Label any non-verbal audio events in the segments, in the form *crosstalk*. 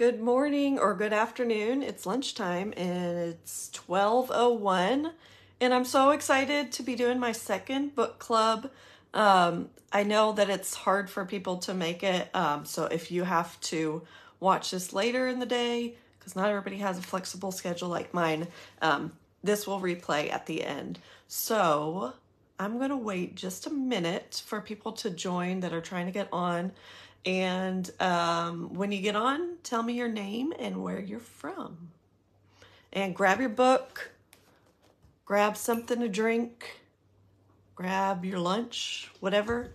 Good morning or good afternoon. It's lunchtime and it's 12:01 and I'm so excited to be doing my second book club. Um, I know that it's hard for people to make it. Um, so if you have to watch this later in the day because not everybody has a flexible schedule like mine, um, this will replay at the end. So I'm going to wait just a minute for people to join that are trying to get on. And um, when you get on, tell me your name and where you're from. And grab your book, grab something to drink, grab your lunch, whatever.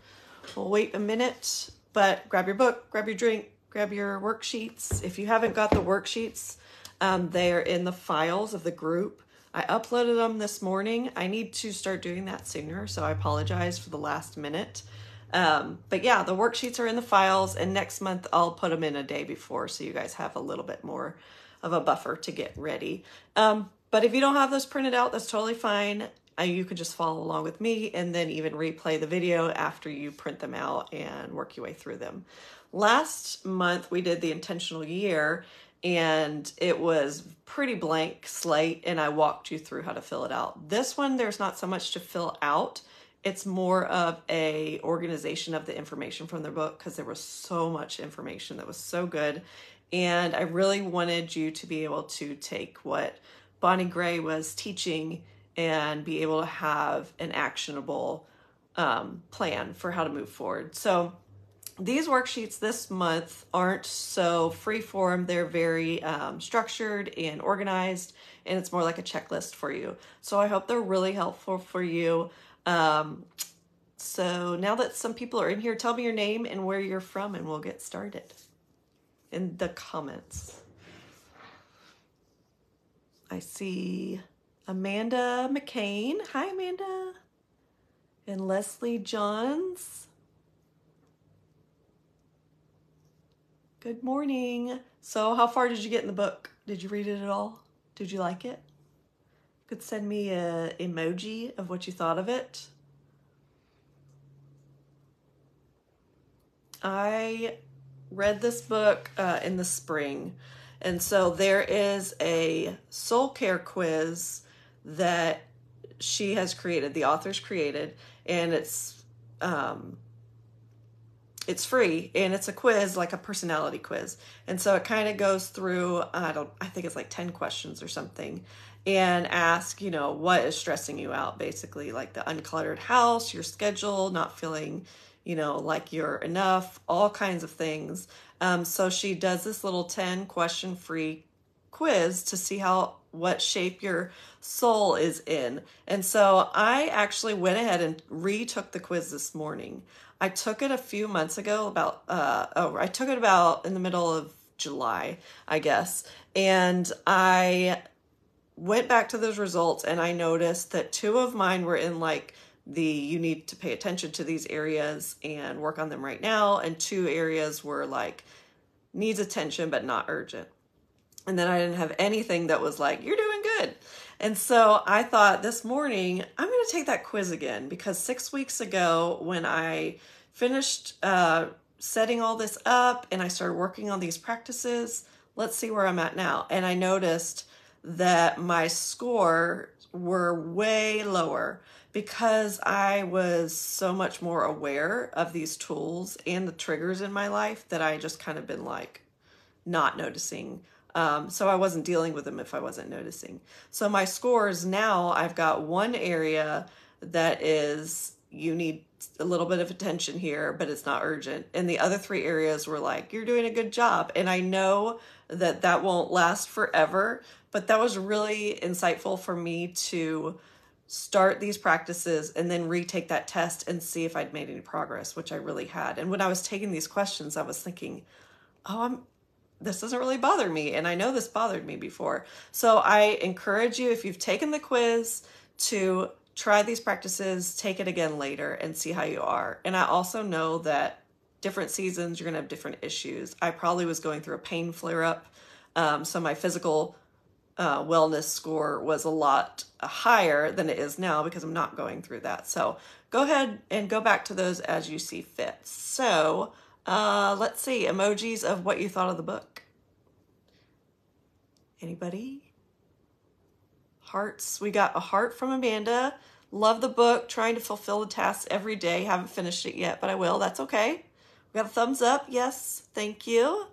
We'll wait a minute, but grab your book, grab your drink, grab your worksheets. If you haven't got the worksheets, um, they are in the files of the group. I uploaded them this morning. I need to start doing that sooner, so I apologize for the last minute. Um, but yeah, the worksheets are in the files, and next month I'll put them in a day before so you guys have a little bit more of a buffer to get ready. Um, but if you don't have those printed out, that's totally fine. Uh, you can just follow along with me and then even replay the video after you print them out and work your way through them. Last month we did the intentional year and it was pretty blank slate and I walked you through how to fill it out. This one there's not so much to fill out it's more of a organization of the information from the book because there was so much information that was so good. And i really wanted you to be able to take what bonnie gray was teaching and be able to have an actionable um, plan for how to move forward. So these worksheets this month aren't so free form they're very um, structured and organized and it's more like a checklist for you. So i hope they're really helpful for you um, so now that some people are in here, tell me your name and where you're from, and we'll get started in the comments. I see Amanda McCain. Hi, Amanda. And Leslie Johns. Good morning. So, how far did you get in the book? Did you read it at all? Did you like it? Could send me a emoji of what you thought of it. I read this book uh, in the spring, and so there is a soul care quiz that she has created. The author's created, and it's um, it's free and it's a quiz like a personality quiz and so it kind of goes through i don't i think it's like 10 questions or something and ask, you know, what is stressing you out, basically, like the uncluttered house, your schedule, not feeling, you know, like you're enough, all kinds of things. Um, so she does this little 10 question free quiz to see how what shape your soul is in. And so I actually went ahead and retook the quiz this morning. I took it a few months ago, about uh oh, I took it about in the middle of July, I guess. And I went back to those results and I noticed that two of mine were in like the you need to pay attention to these areas and work on them right now, and two areas were like needs attention but not urgent. And then I didn't have anything that was like, you're doing good. And so I thought this morning, I'm going to take that quiz again because six weeks ago, when I finished uh, setting all this up and I started working on these practices, let's see where I'm at now. And I noticed that my score were way lower because I was so much more aware of these tools and the triggers in my life that I just kind of been like not noticing. Um, so I wasn't dealing with them if I wasn't noticing. So my scores now, I've got one area that is you need a little bit of attention here, but it's not urgent. And the other three areas were like, you're doing a good job. And I know that that won't last forever, but that was really insightful for me to start these practices and then retake that test and see if I'd made any progress, which I really had. And when I was taking these questions, I was thinking, oh, I'm this doesn't really bother me. And I know this bothered me before. So I encourage you, if you've taken the quiz, to try these practices, take it again later, and see how you are. And I also know that different seasons, you're going to have different issues. I probably was going through a pain flare up. Um, so my physical uh, wellness score was a lot higher than it is now because I'm not going through that. So go ahead and go back to those as you see fit. So uh, let's see emojis of what you thought of the book. Anybody? Hearts. We got a heart from Amanda. Love the book. Trying to fulfill the tasks every day. Haven't finished it yet, but I will. That's okay. We got a thumbs up. Yes. Thank you.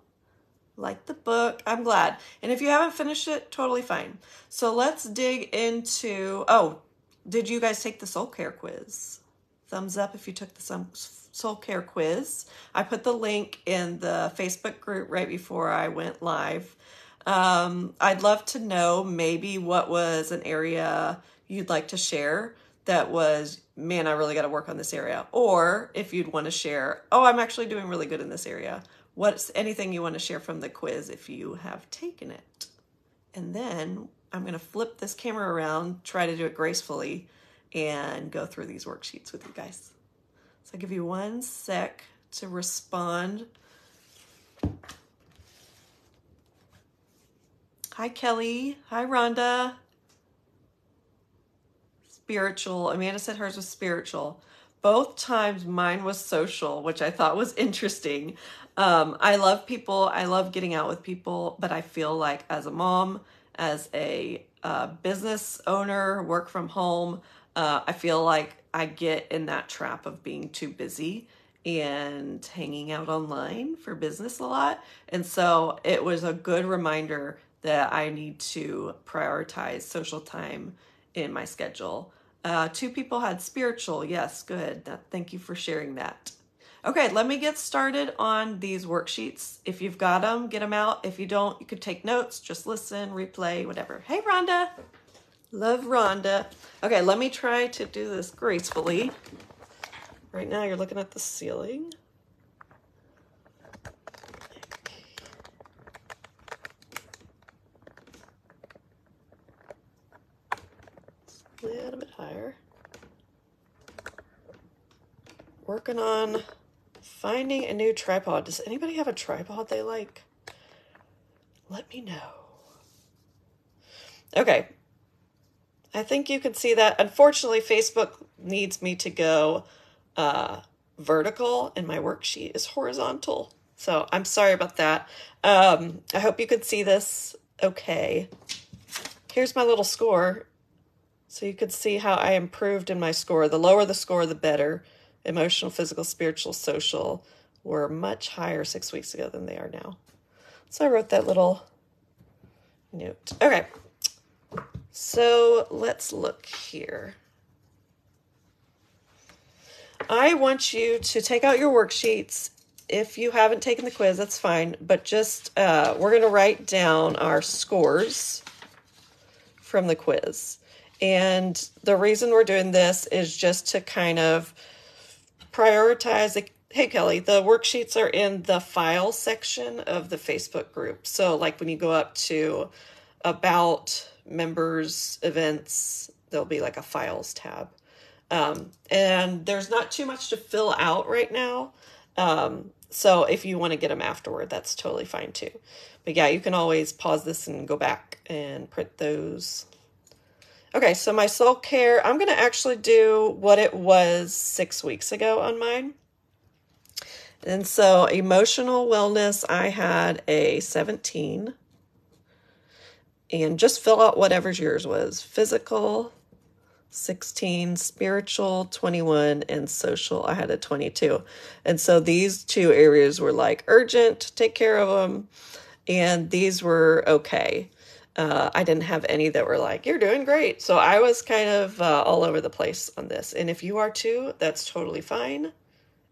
Like the book. I'm glad. And if you haven't finished it, totally fine. So let's dig into. Oh, did you guys take the soul care quiz? Thumbs up if you took the soul care quiz. I put the link in the Facebook group right before I went live. Um, I'd love to know maybe what was an area you'd like to share that was, man, I really got to work on this area. Or if you'd want to share, oh, I'm actually doing really good in this area. What's anything you want to share from the quiz if you have taken it? And then I'm going to flip this camera around, try to do it gracefully, and go through these worksheets with you guys. So I'll give you one sec to respond. Hi, Kelly. Hi, Rhonda. Spiritual. Amanda said hers was spiritual. Both times mine was social, which I thought was interesting. Um, I love people. I love getting out with people, but I feel like as a mom, as a uh, business owner, work from home, uh, I feel like I get in that trap of being too busy and hanging out online for business a lot. And so it was a good reminder that I need to prioritize social time in my schedule. Uh, two people had spiritual. Yes, good. That, thank you for sharing that. Okay, let me get started on these worksheets. If you've got them, get them out. If you don't, you could take notes, just listen, replay, whatever. Hey, Rhonda. Love Rhonda. Okay, let me try to do this gracefully. Right now, you're looking at the ceiling. A little bit higher. Working on Finding a new tripod. Does anybody have a tripod they like? Let me know. Okay. I think you can see that. Unfortunately, Facebook needs me to go uh, vertical and my worksheet is horizontal. So I'm sorry about that. Um, I hope you can see this okay. Here's my little score. So you could see how I improved in my score. The lower the score, the better emotional, physical, spiritual, social were much higher six weeks ago than they are now. So I wrote that little note. Okay. So let's look here. I want you to take out your worksheets. If you haven't taken the quiz, that's fine. But just, uh, we're going to write down our scores from the quiz. And the reason we're doing this is just to kind of prioritize Hey Kelly, the worksheets are in the file section of the Facebook group. So, like when you go up to about members events, there'll be like a files tab. Um, and there's not too much to fill out right now. Um, so, if you want to get them afterward, that's totally fine too. But yeah, you can always pause this and go back and print those Okay, so my soul care, I'm going to actually do what it was six weeks ago on mine. And so emotional wellness, I had a 17. And just fill out whatever's yours was. Physical, 16, spiritual, 21, and social, I had a 22. And so these two areas were like urgent, take care of them. And these were okay uh, I didn't have any that were like, you're doing great. So I was kind of uh, all over the place on this. And if you are too, that's totally fine.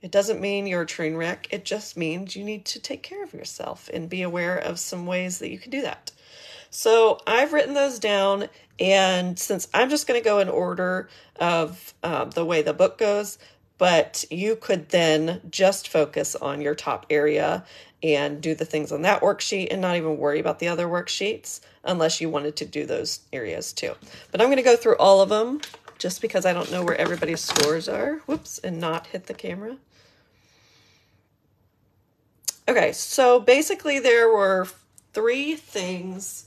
It doesn't mean you're a train wreck. It just means you need to take care of yourself and be aware of some ways that you can do that. So I've written those down. And since I'm just going to go in order of uh, the way the book goes, but you could then just focus on your top area and do the things on that worksheet and not even worry about the other worksheets unless you wanted to do those areas too. But I'm going to go through all of them just because I don't know where everybody's scores are. Whoops, and not hit the camera. Okay, so basically there were three things,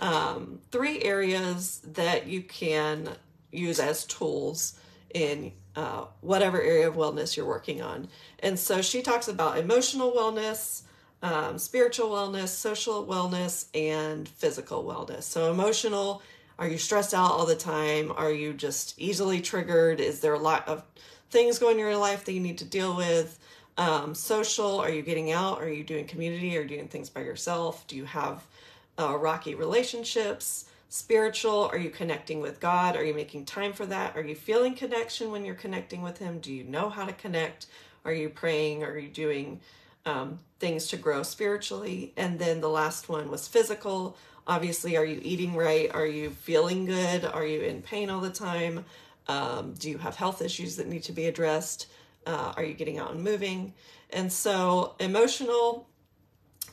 um, three areas that you can use as tools in uh, whatever area of wellness you're working on. And so she talks about emotional wellness, um, spiritual wellness, social wellness, and physical wellness. So, emotional are you stressed out all the time? Are you just easily triggered? Is there a lot of things going in your life that you need to deal with? Um, social, are you getting out? Are you doing community? Are doing things by yourself? Do you have uh, rocky relationships? Spiritual, are you connecting with God? Are you making time for that? Are you feeling connection when you're connecting with Him? Do you know how to connect? Are you praying? Are you doing um, things to grow spiritually? And then the last one was physical. Obviously, are you eating right? Are you feeling good? Are you in pain all the time? Um, do you have health issues that need to be addressed? Uh, are you getting out and moving? And so, emotional.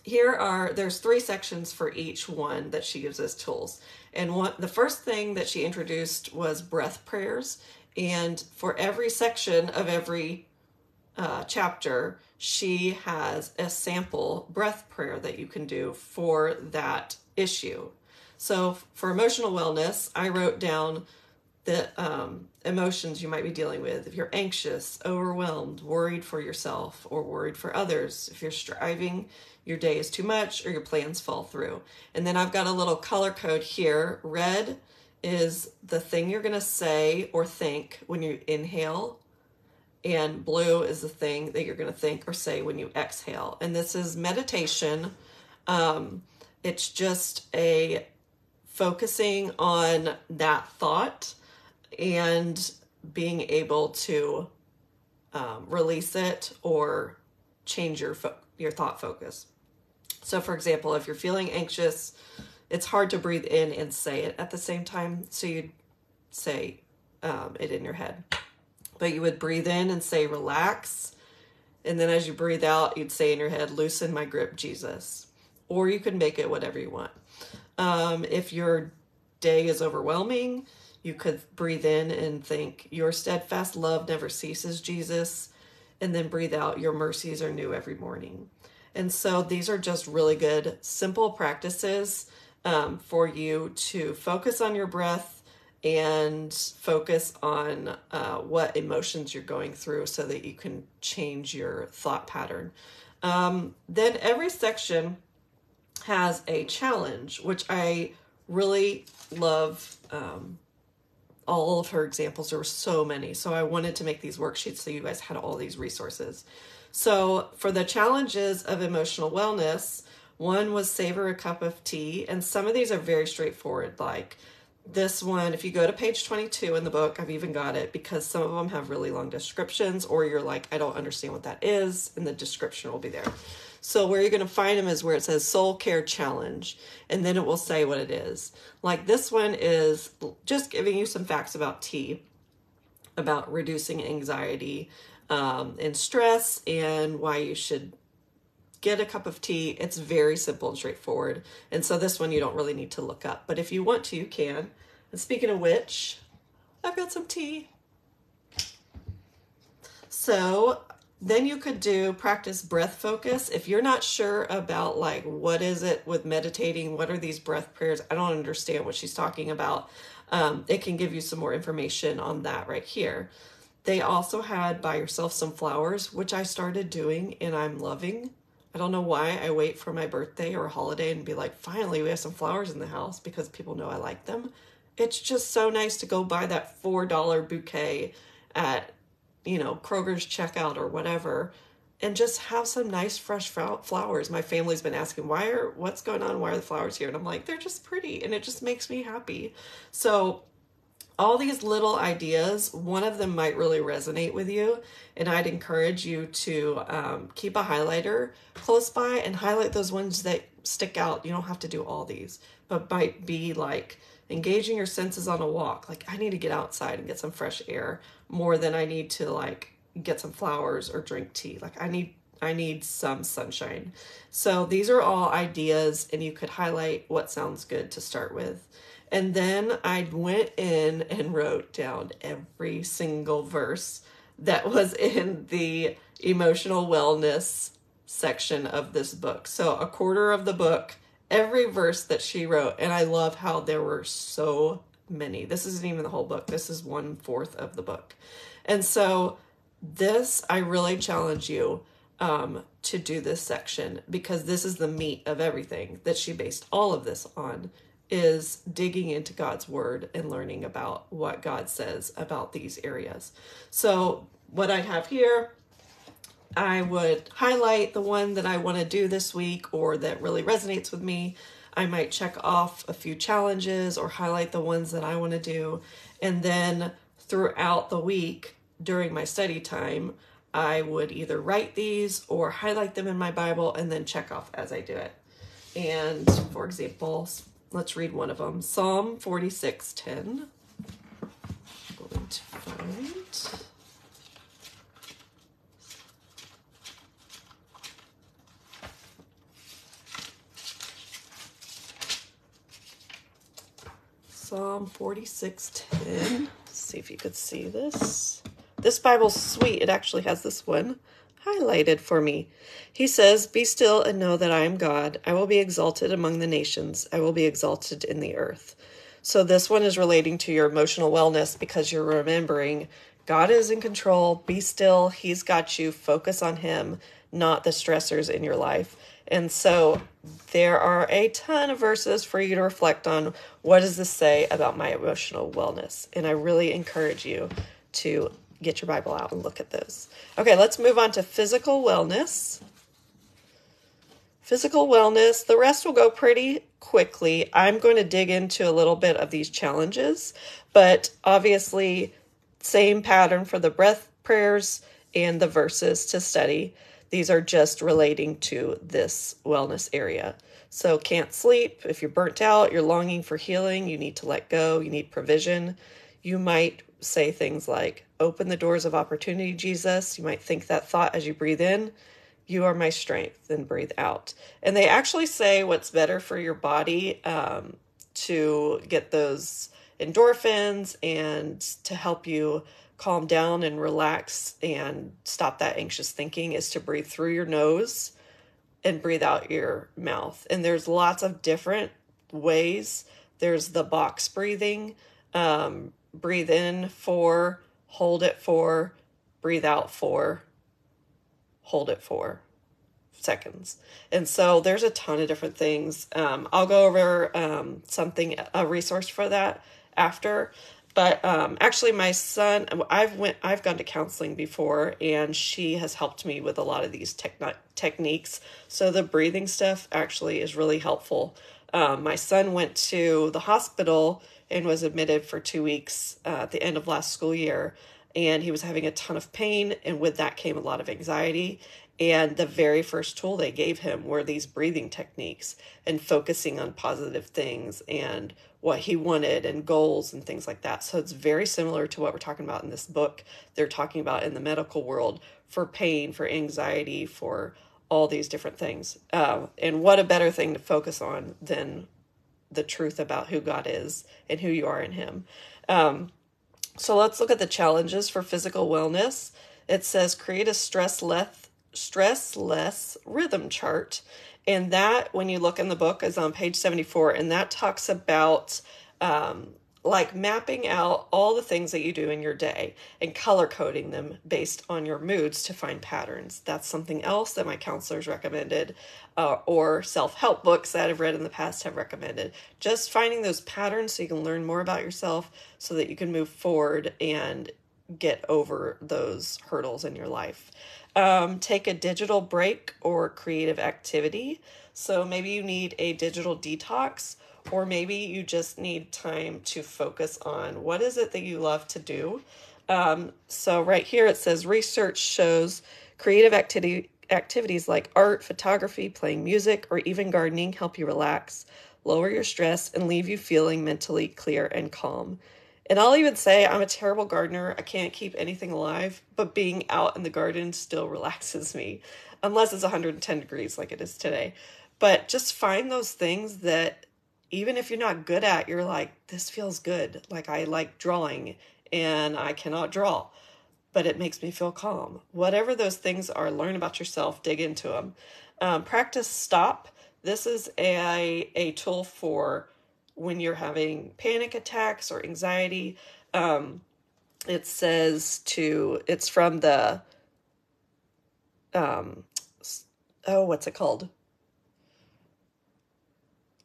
Here are there's three sections for each one that she gives us tools. And one the first thing that she introduced was breath prayers. And for every section of every uh, chapter, she has a sample breath prayer that you can do for that issue. So for emotional wellness, I wrote down the um, emotions you might be dealing with. If you're anxious, overwhelmed, worried for yourself, or worried for others, if you're striving, your day is too much, or your plans fall through. And then I've got a little color code here. Red is the thing you're going to say or think when you inhale and blue is the thing that you're going to think or say when you exhale. And this is meditation. Um, it's just a focusing on that thought and being able to um, release it or change your fo- your thought focus. So, for example, if you're feeling anxious, it's hard to breathe in and say it at the same time. So you'd say um, it in your head. But you would breathe in and say, relax. And then as you breathe out, you'd say in your head, loosen my grip, Jesus. Or you can make it whatever you want. Um, if your day is overwhelming, you could breathe in and think, Your steadfast love never ceases, Jesus. And then breathe out, Your mercies are new every morning. And so these are just really good, simple practices um, for you to focus on your breath and focus on uh, what emotions you're going through so that you can change your thought pattern. Um, then every section has a challenge, which I really love. Um, all of her examples, there were so many. So I wanted to make these worksheets so you guys had all these resources. So for the challenges of emotional wellness, one was savor a cup of tea. And some of these are very straightforward, like this one, if you go to page 22 in the book, I've even got it because some of them have really long descriptions, or you're like, I don't understand what that is, and the description will be there. So, where you're going to find them is where it says Soul Care Challenge, and then it will say what it is. Like this one is just giving you some facts about tea, about reducing anxiety um, and stress, and why you should get a cup of tea. It's very simple and straightforward. And so this one you don't really need to look up. But if you want to, you can. And speaking of which, I've got some tea. So then you could do practice breath focus. If you're not sure about like what is it with meditating, what are these breath prayers? I don't understand what she's talking about. Um, it can give you some more information on that right here. They also had buy yourself some flowers, which I started doing and I'm loving. I don't know why I wait for my birthday or holiday and be like, finally, we have some flowers in the house because people know I like them. It's just so nice to go buy that $4 bouquet at, you know, Kroger's checkout or whatever and just have some nice fresh flowers. My family's been asking, why are, what's going on? Why are the flowers here? And I'm like, they're just pretty and it just makes me happy. So all these little ideas, one of them might really resonate with you. And I'd encourage you to um, keep a highlighter close by and highlight those ones that stick out. You don't have to do all these, but might be like engaging your senses on a walk. Like, I need to get outside and get some fresh air more than I need to like get some flowers or drink tea. Like, I need I need some sunshine. So these are all ideas, and you could highlight what sounds good to start with. And then I went in and wrote down every single verse that was *laughs* in the emotional wellness section of this book. So, a quarter of the book, every verse that she wrote. And I love how there were so many. This isn't even the whole book, this is one fourth of the book. And so, this, I really challenge you um, to do this section because this is the meat of everything that she based all of this on is digging into God's word and learning about what God says about these areas. So, what I have here, I would highlight the one that I want to do this week or that really resonates with me. I might check off a few challenges or highlight the ones that I want to do. And then throughout the week during my study time, I would either write these or highlight them in my Bible and then check off as I do it. And for example, let's read one of them Psalm 46:10. Going to find. Psalm 46:10. See if you could see this. This Bible's sweet. It actually has this one highlighted for me. He says, Be still and know that I am God. I will be exalted among the nations, I will be exalted in the earth. So, this one is relating to your emotional wellness because you're remembering God is in control. Be still. He's got you. Focus on Him, not the stressors in your life. And so, there are a ton of verses for you to reflect on what does this say about my emotional wellness. And I really encourage you to get your Bible out and look at those. Okay, let's move on to physical wellness. Physical wellness, the rest will go pretty quickly. I'm going to dig into a little bit of these challenges, but obviously, same pattern for the breath prayers and the verses to study. These are just relating to this wellness area. So, can't sleep. If you're burnt out, you're longing for healing, you need to let go, you need provision. You might say things like, Open the doors of opportunity, Jesus. You might think that thought as you breathe in. You are my strength, then breathe out. And they actually say what's better for your body um, to get those endorphins and to help you calm down and relax and stop that anxious thinking is to breathe through your nose and breathe out your mouth. And there's lots of different ways. There's the box breathing, um, breathe in for, hold it for, breathe out for, hold it for seconds. And so there's a ton of different things. Um, I'll go over um, something, a resource for that after. But um, actually, my son, I've went, I've gone to counseling before, and she has helped me with a lot of these techni- techniques. So the breathing stuff actually is really helpful. Um, my son went to the hospital and was admitted for two weeks uh, at the end of last school year. And he was having a ton of pain, and with that came a lot of anxiety. And the very first tool they gave him were these breathing techniques and focusing on positive things and what he wanted and goals and things like that. So it's very similar to what we're talking about in this book. They're talking about in the medical world for pain, for anxiety, for all these different things. Uh, and what a better thing to focus on than the truth about who God is and who you are in Him. Um, so let's look at the challenges for physical wellness. It says create a stress less stress less rhythm chart, and that when you look in the book is on page seventy four, and that talks about um, like mapping out all the things that you do in your day and color coding them based on your moods to find patterns. That's something else that my counselors recommended, uh, or self help books that I've read in the past have recommended. Just finding those patterns so you can learn more about yourself so that you can move forward and get over those hurdles in your life. Um, take a digital break or creative activity. So maybe you need a digital detox or maybe you just need time to focus on what is it that you love to do. Um, so right here it says research shows creative activity activities like art, photography, playing music, or even gardening help you relax, lower your stress, and leave you feeling mentally clear and calm. And I'll even say I'm a terrible gardener. I can't keep anything alive, but being out in the garden still *laughs* relaxes me, unless it's 110 degrees like it is today. But just find those things that even if you're not good at, you're like, this feels good. Like I like drawing and I cannot draw, but it makes me feel calm. Whatever those things are, learn about yourself, dig into them. Um, practice stop. This is a, a tool for when you're having panic attacks or anxiety. Um, it says to, it's from the um, oh, what's it called?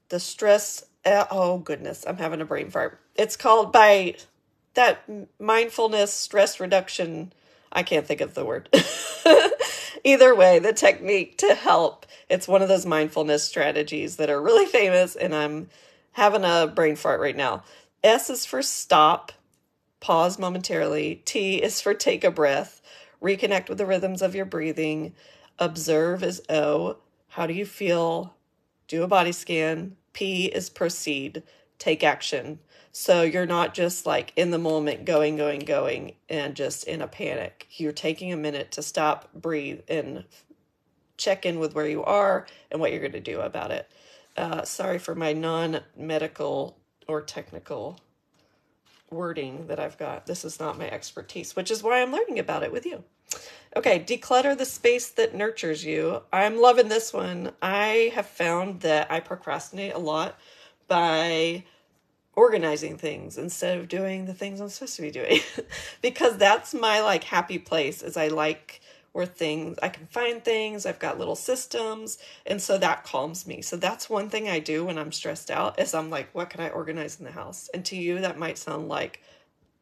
The stress. Uh, oh, goodness. I'm having a brain fart. It's called by that mindfulness stress reduction. I can't think of the word. *laughs* Either way, the technique to help. It's one of those mindfulness strategies that are really famous, and I'm having a brain fart right now. S is for stop, pause momentarily. T is for take a breath, reconnect with the rhythms of your breathing. Observe is O. How do you feel? Do a body scan. P is proceed, take action. So you're not just like in the moment going, going, going, and just in a panic. You're taking a minute to stop, breathe, and check in with where you are and what you're going to do about it. Uh, sorry for my non medical or technical wording that I've got. This is not my expertise, which is why I'm learning about it with you. Okay, declutter the space that nurtures you. I'm loving this one. I have found that I procrastinate a lot by organizing things instead of doing the things I'm supposed to be doing *laughs* because that's my like happy place is I like where things I can find things, I've got little systems, and so that calms me. So that's one thing I do when I'm stressed out is I'm like, what can I organize in the house? And to you that might sound like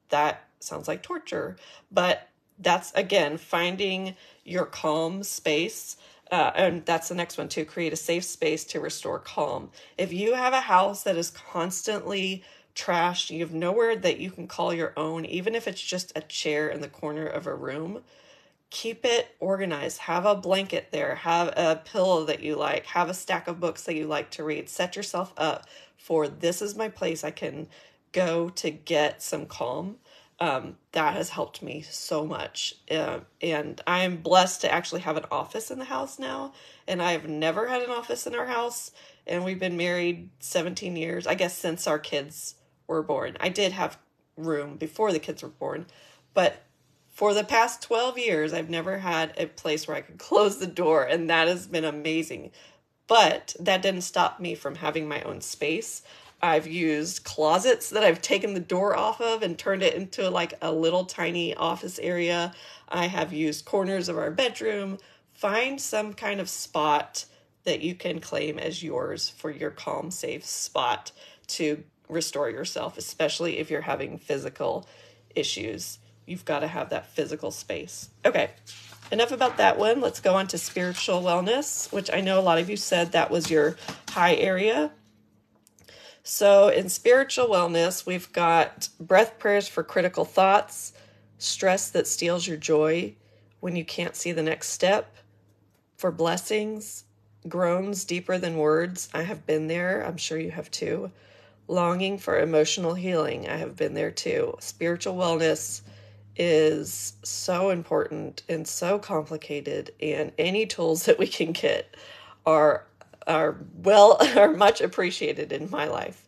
that sounds like torture, but that's again finding your calm space uh, and that's the next one to create a safe space to restore calm. If you have a house that is constantly trashed, you have nowhere that you can call your own, even if it's just a chair in the corner of a room, keep it organized. Have a blanket there, have a pillow that you like, have a stack of books that you like to read. Set yourself up for this is my place I can go to get some calm um, that has helped me so much. Uh, and I'm blessed to actually have an office in the house now. And I've never had an office in our house. And we've been married 17 years, I guess, since our kids were born. I did have room before the kids were born. But for the past 12 years, I've never had a place where I could *laughs* close the door. And that has been amazing. But that didn't stop me from having my own space. I've used closets that I've taken the door off of and turned it into like a little tiny office area. I have used corners of our bedroom. Find some kind of spot that you can claim as yours for your calm, safe spot to restore yourself, especially if you're having physical issues. You've got to have that physical space. Okay, enough about that one. Let's go on to spiritual wellness, which I know a lot of you said that was your high area. So, in spiritual wellness, we've got breath prayers for critical thoughts, stress that steals your joy when you can't see the next step, for blessings, groans deeper than words. I have been there. I'm sure you have too. Longing for emotional healing. I have been there too. Spiritual wellness is so important and so complicated, and any tools that we can get are are well *laughs* are much appreciated in my life.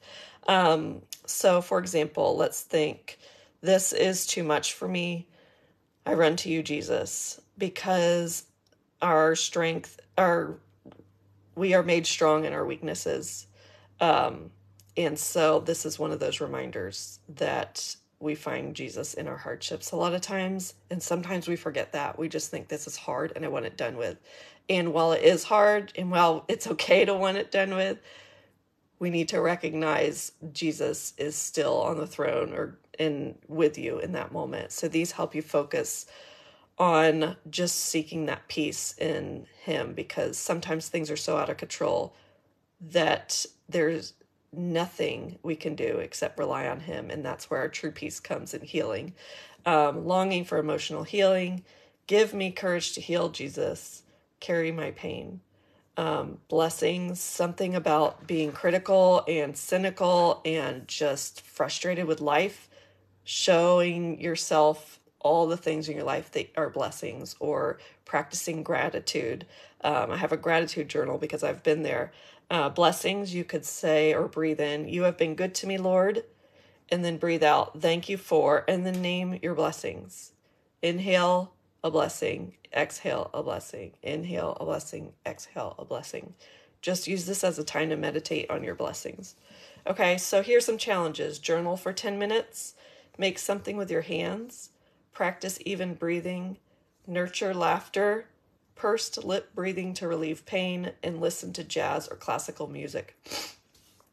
Um, so, for example, let's think this is too much for me. I run to you, Jesus, because our strength, our we are made strong in our weaknesses. Um, and so this is one of those reminders that we find Jesus in our hardships a lot of times. And sometimes we forget that. We just think this is hard and I want it done with. And while it is hard and while it's okay to want it done with, we need to recognize Jesus is still on the throne or in with you in that moment. So these help you focus on just seeking that peace in him because sometimes things are so out of control that there's nothing we can do except rely on him and that's where our true peace comes in healing um, longing for emotional healing give me courage to heal jesus carry my pain. Um, blessings, something about being critical and cynical and just frustrated with life, showing yourself all the things in your life that are blessings or practicing gratitude. Um, I have a gratitude journal because I've been there. Uh, blessings, you could say or breathe in, You have been good to me, Lord. And then breathe out, Thank you for, and then name your blessings. Inhale, a blessing. Exhale a blessing, inhale a blessing, exhale a blessing. Just use this as a time to meditate on your blessings. Okay, so here's some challenges. Journal for 10 minutes, make something with your hands, practice even breathing, nurture laughter, pursed lip breathing to relieve pain, and listen to jazz or classical music.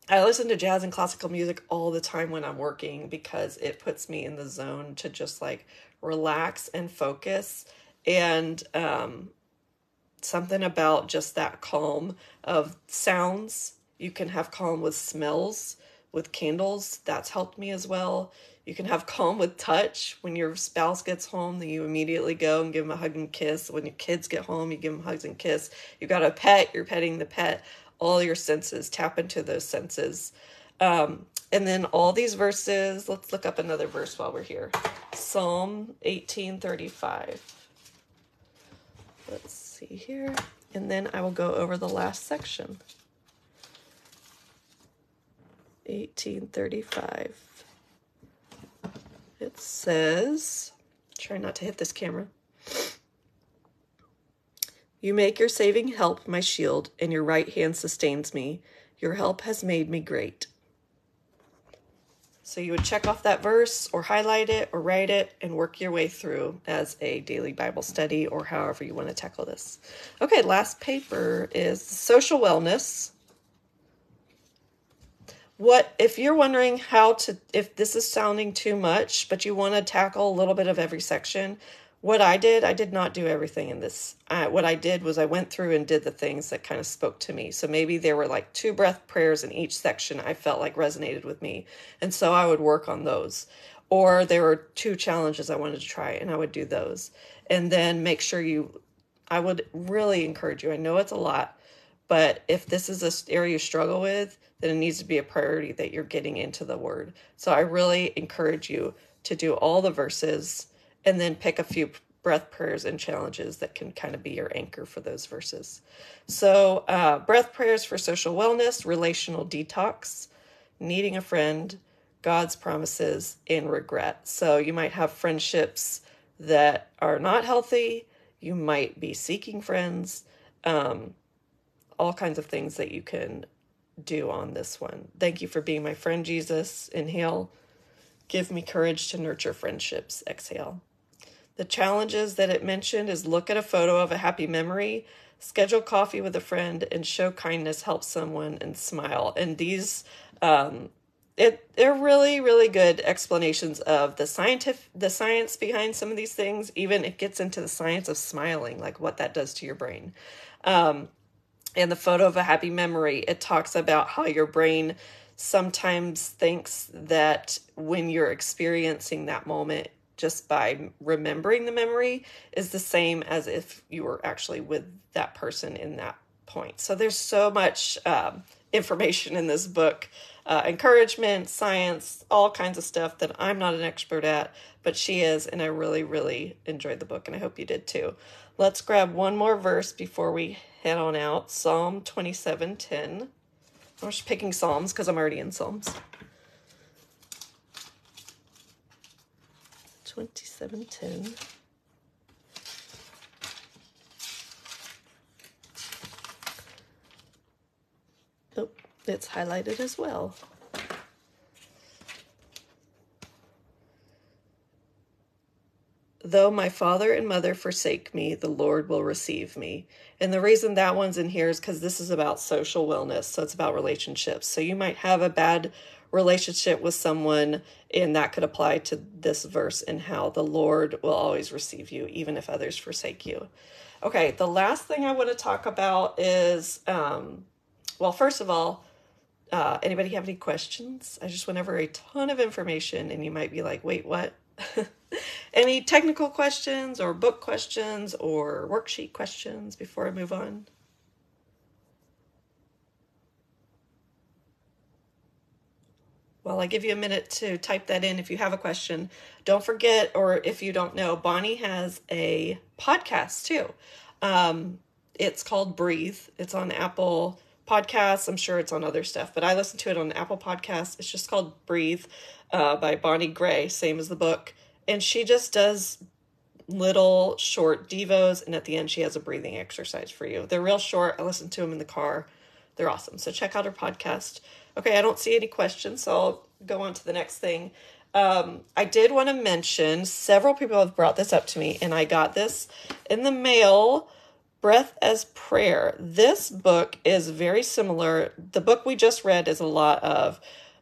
I listen to jazz and classical music all the time when I'm working because it puts me in the zone to just like relax and focus. And um, something about just that calm of sounds. You can have calm with smells, with candles. That's helped me as well. You can have calm with touch. When your spouse gets home, then you immediately go and give them a hug and kiss. When your kids get home, you give them hugs and kiss. You got a pet, you're petting the pet. All your senses, tap into those senses. Um, and then all these verses, let's look up another verse while we're here. Psalm 1835. Let's see here. And then I will go over the last section. 1835. It says, try not to hit this camera. You make your saving help my shield, and your right hand sustains me. Your help has made me great. So you would check off that verse or highlight it or write it and work your way through as a daily Bible study or however you want to tackle this. Okay, last paper is social wellness. What if you're wondering how to if this is sounding too much, but you want to tackle a little bit of every section, what I did, I did not do everything in this. Uh, what I did was I went through and did the things that kind of spoke to me. So maybe there were like two breath prayers in each section I felt like resonated with me. And so I would work on those. Or there were two challenges I wanted to try and I would do those. And then make sure you, I would really encourage you. I know it's a lot, but if this is an area you struggle with, then it needs to be a priority that you're getting into the word. So I really encourage you to do all the verses and then pick a few breath prayers and challenges that can kind of be your anchor for those verses. So, uh, breath prayers for social wellness, relational detox, needing a friend, God's promises, and regret. So, you might have friendships that are not healthy. You might be seeking friends, um, all kinds of things that you can do on this one. Thank you for being my friend, Jesus. Inhale. Give me courage to nurture friendships. Exhale. The challenges that it mentioned is look at a photo of a happy memory, schedule coffee with a friend, and show kindness, help someone, and smile. And these, um, it they're really really good explanations of the scientific the science behind some of these things. Even it gets into the science of smiling, like what that does to your brain. Um, and the photo of a happy memory, it talks about how your brain sometimes thinks that when you're experiencing that moment just by remembering the memory is the same as if you were actually with that person in that point. So there's so much um, information in this book uh, encouragement, science, all kinds of stuff that I'm not an expert at, but she is. And I really, really enjoyed the book, and I hope you did too. Let's grab one more verse before we head on out Psalm 27 10. I'm just picking Psalms because I'm already in Psalms. 2710. Oh, it's highlighted as well. Though my father and mother forsake me, the Lord will receive me. And the reason that one's in here is because this is about social wellness. So it's about relationships. So you might have a bad relationship with someone, and that could apply to this verse and how the Lord will always receive you, even if others forsake you. Okay, the last thing I want to talk about is um, well, first of all, uh, anybody have any questions? I just went over a ton of information, and you might be like, wait, what? *laughs* any technical questions or book questions or worksheet questions before I move on? Well, I give you a minute to type that in if you have a question. Don't forget, or if you don't know, Bonnie has a podcast too. Um, it's called Breathe. It's on Apple Podcasts. I'm sure it's on other stuff, but I listen to it on Apple Podcasts. It's just called Breathe uh, by Bonnie Gray, same as the book. And she just does little short devos, and at the end, she has a breathing exercise for you. They're real short. I listen to them in the car. They're awesome. So check out her podcast. Okay, I don't see any questions, so I'll go on to the next thing. Um, I did want to mention several people have brought this up to me, and I got this in the mail Breath as Prayer. This book is very similar. The book we just read is a lot of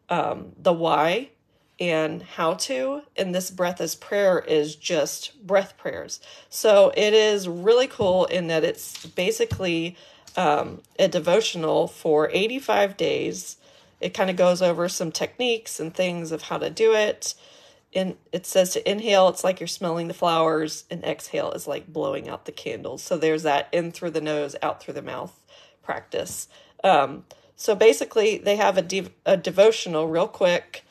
um, the why and how to, and this Breath as Prayer is just breath prayers. So it is really cool in that it's basically um, a devotional for 85 days. It kind of goes over some techniques and things of how to do it And it says to inhale it's like you're smelling the flowers and exhale is like blowing out the candles so there's that in through the nose out through the mouth practice um, so basically they have a, de- a devotional real quick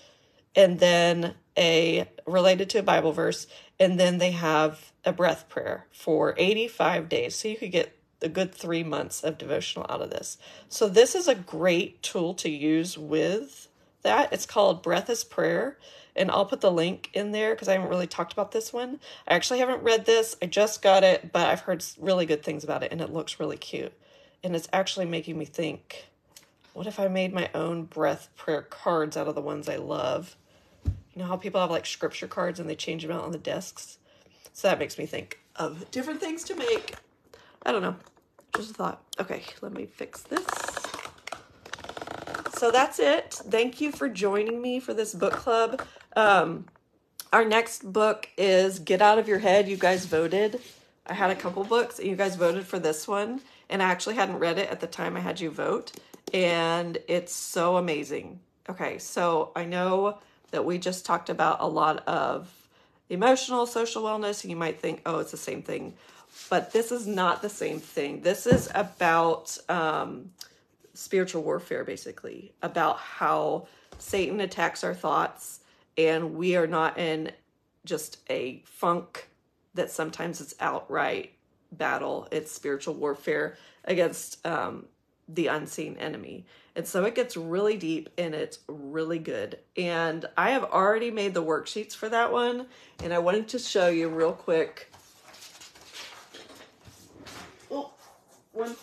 and then a related to a bible verse and then they have a breath prayer for 85 days so you could get a good three months of devotional out of this so this is a great tool to use with that it's called breath as prayer and I'll put the link in there because I haven't really talked about this one. I actually haven't read this. I just got it, but I've heard really good things about it and it looks really cute. And it's actually making me think, what if I made my own breath prayer cards out of the ones I love? You know how people have like scripture cards and they change them out on the desks? So that makes me think of different things to make. I don't know. Just a thought. Okay, let me fix this. So that's it. Thank you for joining me for this book club. Um, our next book is Get Out of Your Head. You guys voted. I had a couple books, and you guys voted for this one. And I actually hadn't read it at the time I had you vote. And it's so amazing. Okay, so I know that we just talked about a lot of emotional, social wellness, and you might think, oh, it's the same thing. But this is not the same thing. This is about um, spiritual warfare, basically, about how Satan attacks our thoughts and we are not in just a funk that sometimes it's outright battle it's spiritual warfare against um, the unseen enemy and so it gets really deep and it's really good and i have already made the worksheets for that one and i wanted to show you real quick oh one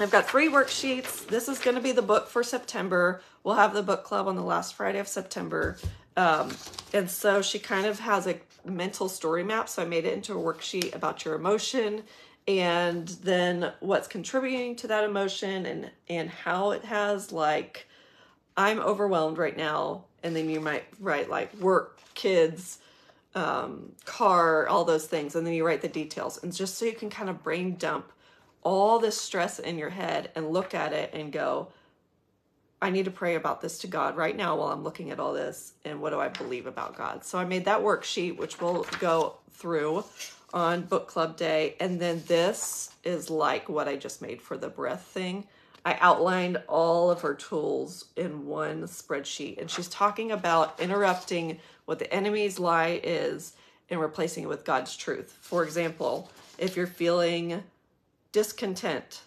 I've got three worksheets. This is going to be the book for September. We'll have the book club on the last Friday of September. Um, and so she kind of has a mental story map. So I made it into a worksheet about your emotion and then what's contributing to that emotion and, and how it has like, I'm overwhelmed right now. And then you might write like work, kids, um, car, all those things. And then you write the details. And just so you can kind of brain dump all this stress in your head and look at it and go, I need to pray about this to God right now while I'm looking at all this and what do I believe about God. So I made that worksheet, which we'll go through on book club day. And then this is like what I just made for the breath thing. I outlined all of her tools in one spreadsheet. And she's talking about interrupting what the enemy's lie is and replacing it with God's truth. For example, if you're feeling discontent,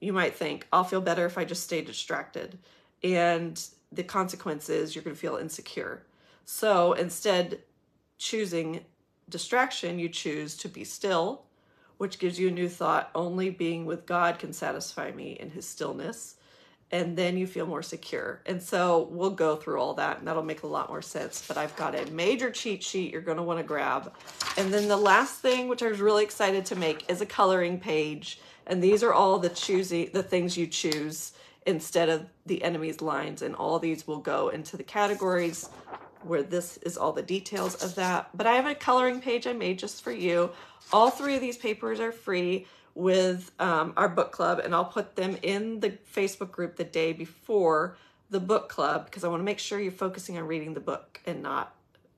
you might think, I'll feel better if I just stay distracted. And the consequence is you're going to feel insecure. So instead, choosing distraction, you choose to be still, which gives you a new thought. Only being with God can satisfy me in his stillness. And then you feel more secure. And so we'll go through all that, and that'll make a lot more sense. But I've got a major cheat sheet you're going to want to grab. And then the last thing, which I was really excited to make, is a coloring page and these are all the choosy the things you choose instead of the enemy's lines. And all these will go into the categories where this is all the details of that. But I have a coloring page I made just for you. All three of these papers are free with um, our book club, and I'll put them in the Facebook group the day before the book club because I want to make sure you're focusing on reading the book and not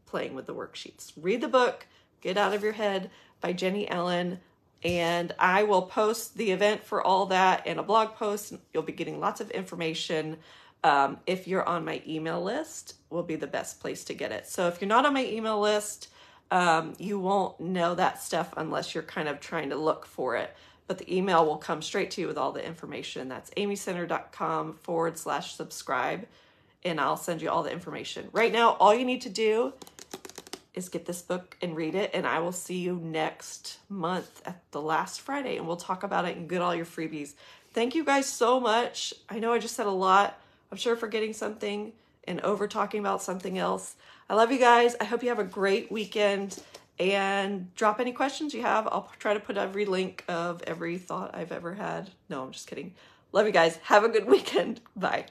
playing with the worksheets. Read the book, Get Out of Your Head by Jennie Allen, and I will post the event for all that in a blog post. You'll be getting lots of information. Um, if you're on my email list, will be the best place to get it. So if you're not on my email list, um, you won't know that stuff unless you're kind of trying to look for it. But the email will come straight to you with all the information. That's amysenter.com forward slash subscribe, and I'll send you all the information. Right now, all you need to do is get this book and read it. And I will see you next month at the last Friday and we'll talk about it and get all your freebies. Thank you guys so much. I know I just said a lot. I'm sure forgetting something and over talking about something else. I love you guys. I hope you have a great weekend and drop any questions you have. I'll try to put every link of every thought I've ever had. No, I'm just kidding. Love you guys. Have a good *laughs* weekend. Bye.